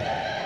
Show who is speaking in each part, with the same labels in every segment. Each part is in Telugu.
Speaker 1: Yeah.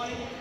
Speaker 1: play.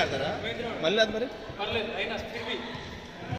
Speaker 1: ఆడతారా? మళ్ళీ అది మరి?